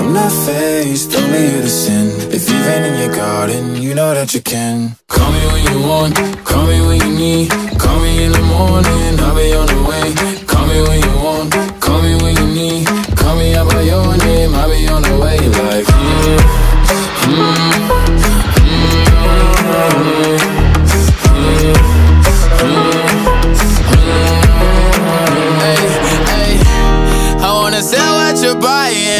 I'm not faced, only here to sin. If you've been in your garden, you know that you can. Call me when you want, call me when you need. Call me in the morning, I'll be on the way. Call me when you want, call me when you need. Call me out by your name, I'll be on the way. Like, mm, mm, wanna sell what you're buying.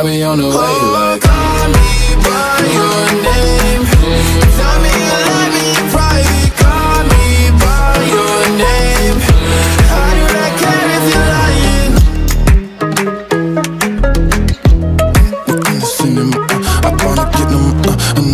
I'll be on the way. Like Call me by your name. Tell me you love me right Call me by your name. I do not care if you're lying? I'm gonna get them, uh, and